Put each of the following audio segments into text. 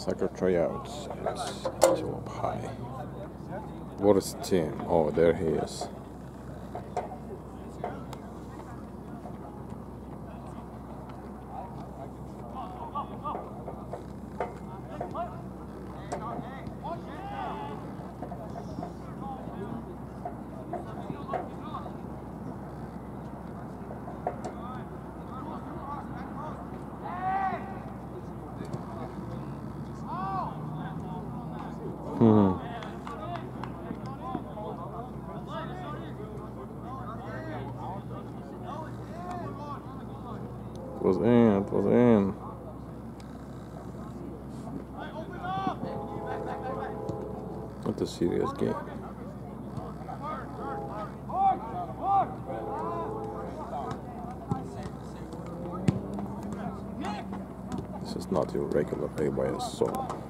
Soccer tryouts. It's still up high. What is team? Oh, there he is. Hmm. It was in, was in. What a serious game. This is not your regular AYSO. Hmm.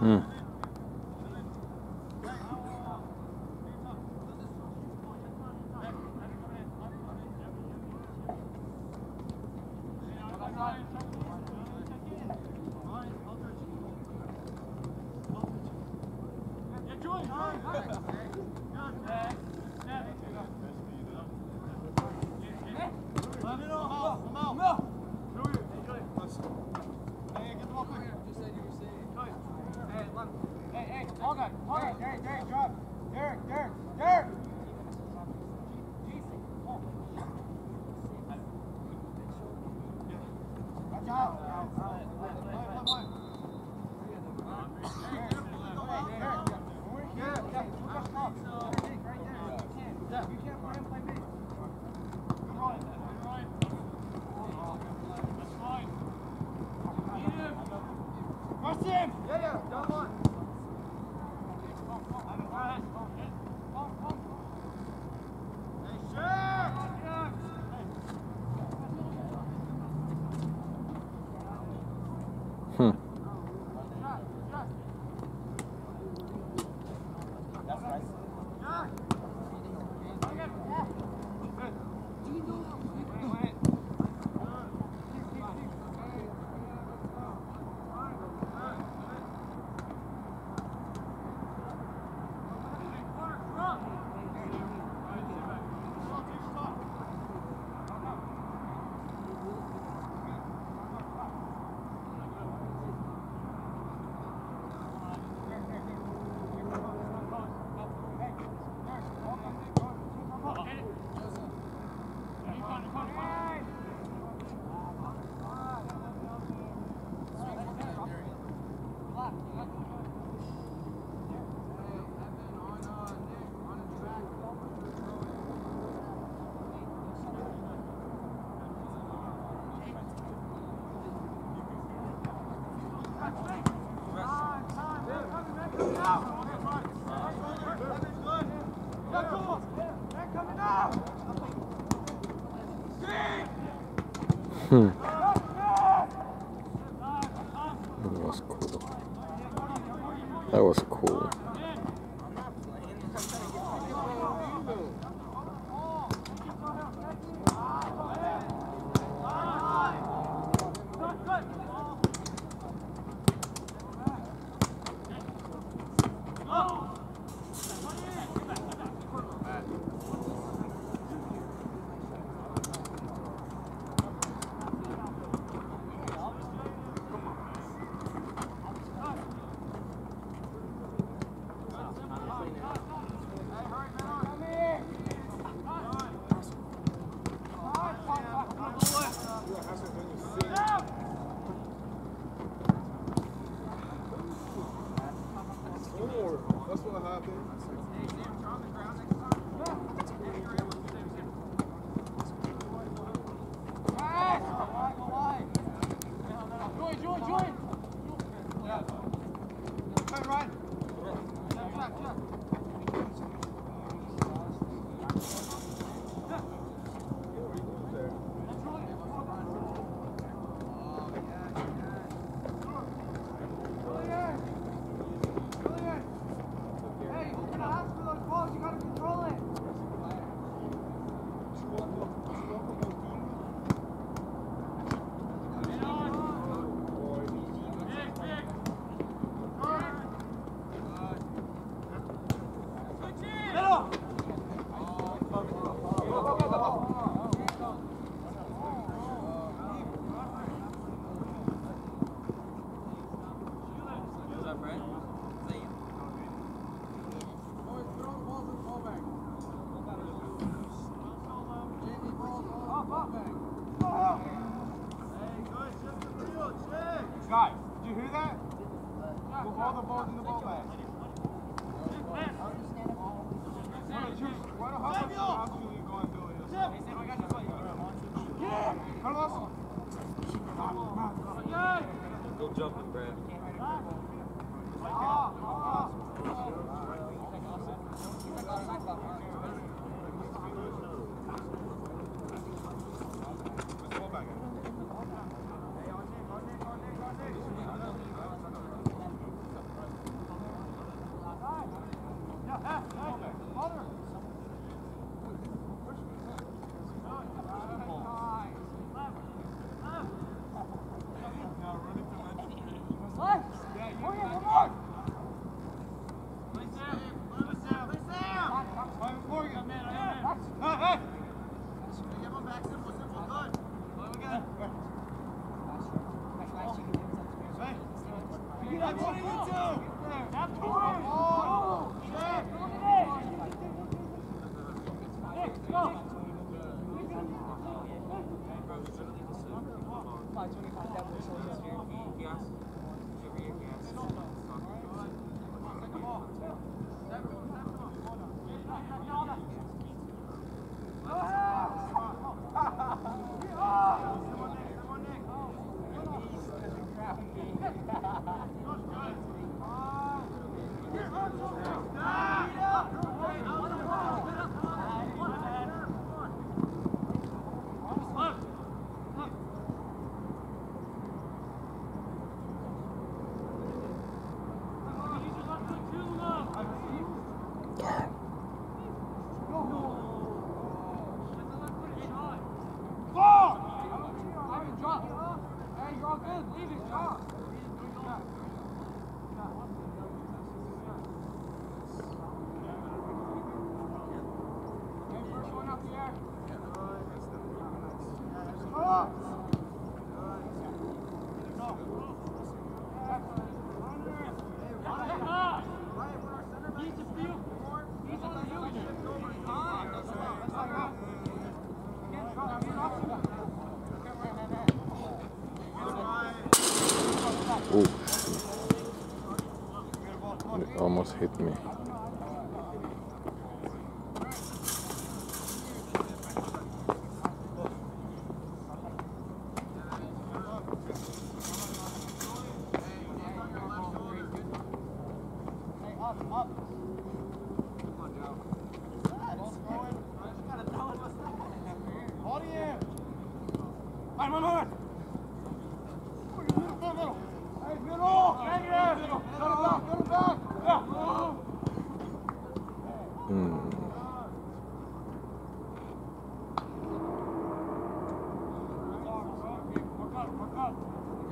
Hmm. Hmm. Darn. Almost hit me. Hold it in. Right, one, one. Middle, middle. Hey, middle. Negative. Go to back, go to back. Yeah. Hmm. Work up,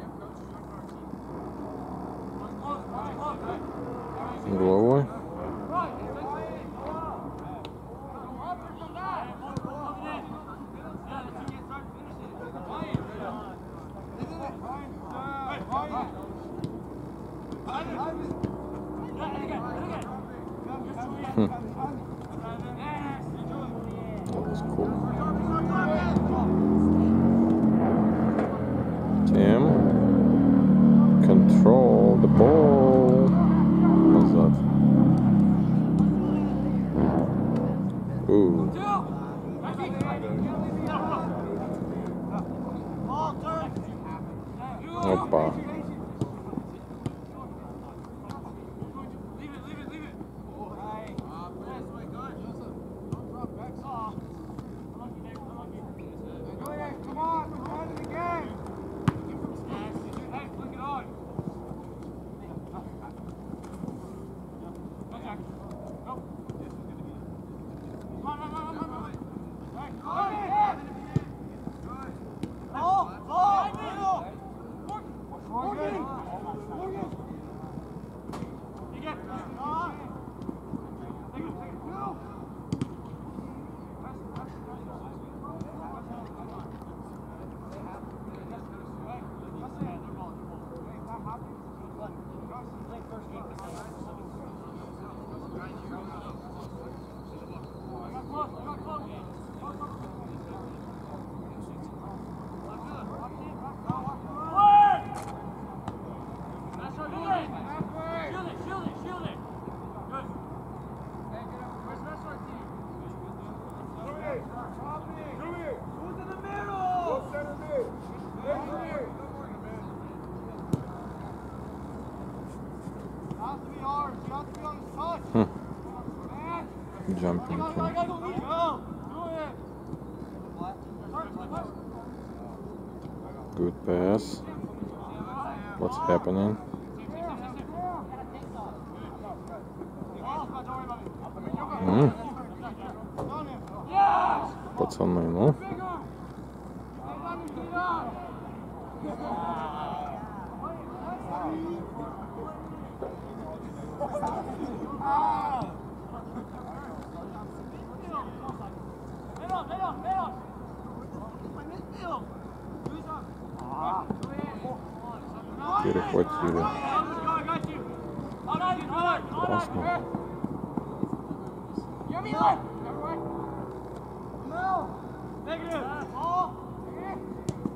Ooh. Jumping. Good pass. What's happening? Mm. Пацаны, ну. Good or fourth shooter. Lost him. No! Negative!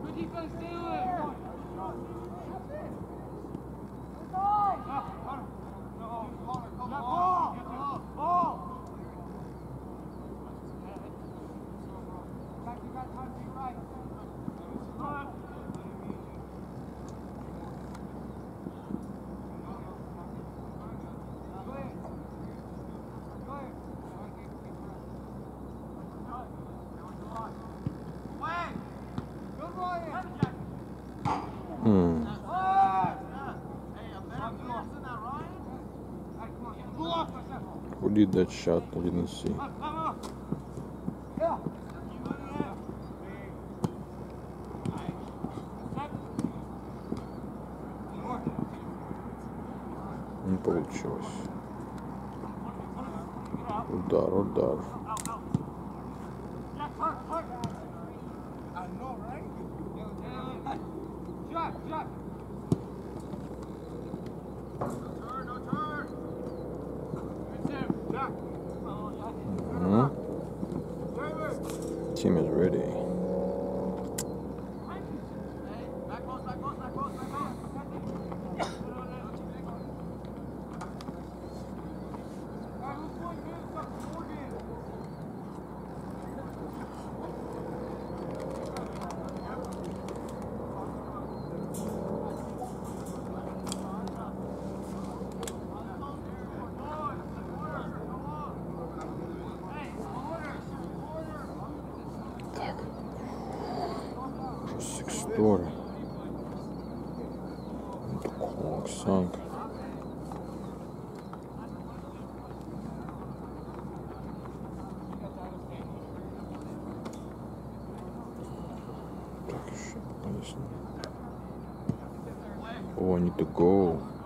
Good defense, Taylor! That's it! Good М, Who did that shot? I didn't see. Team is ready. Oh, I need to go.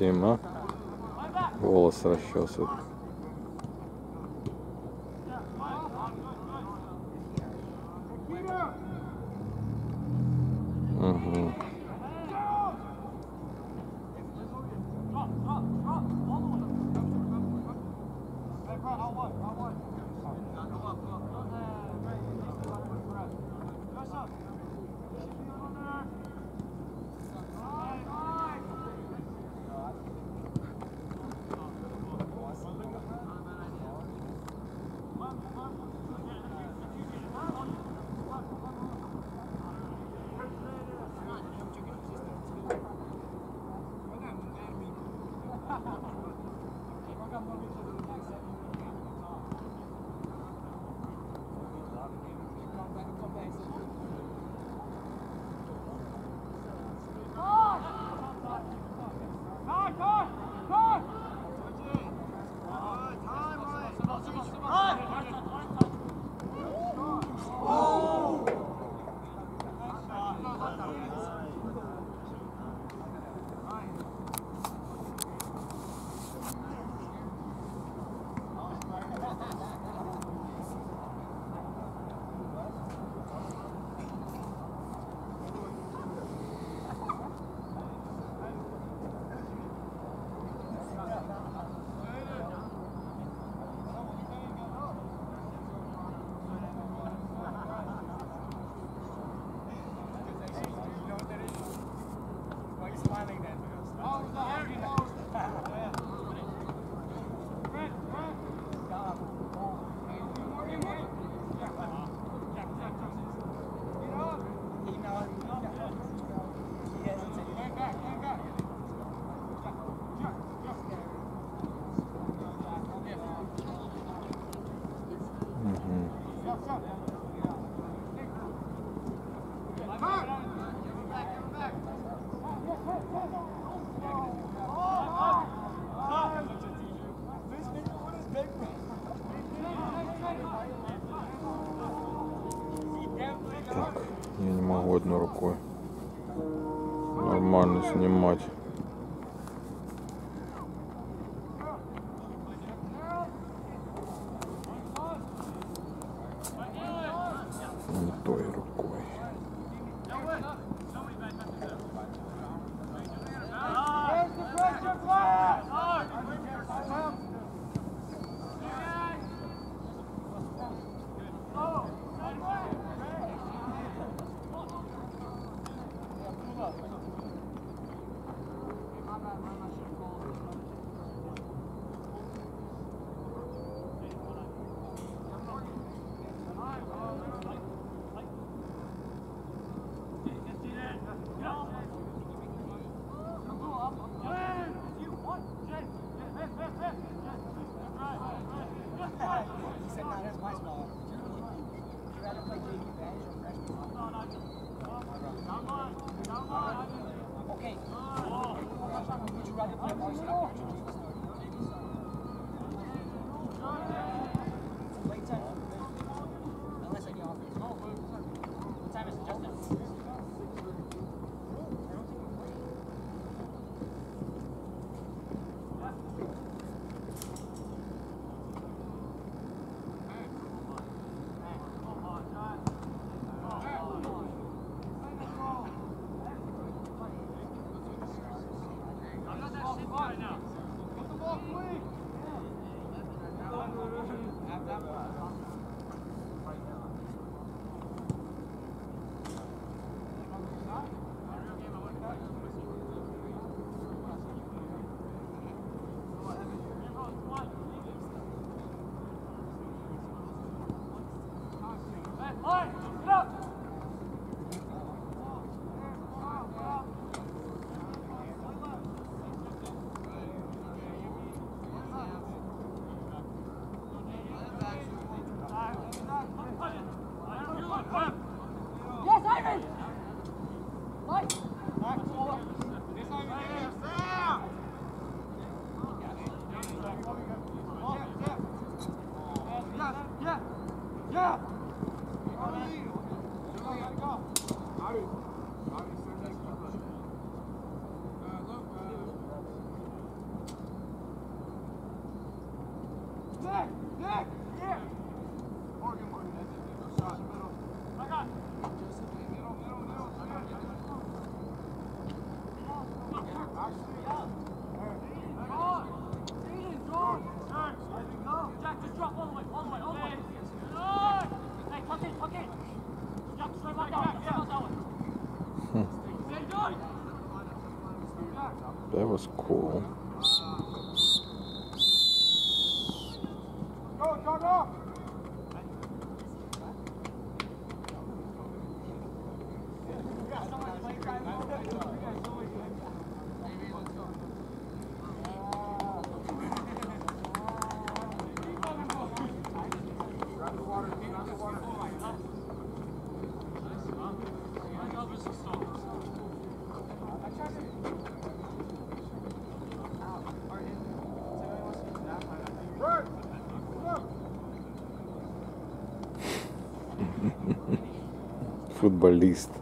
Тема. Волос расчесывает. Снимать. Cool. Футболист.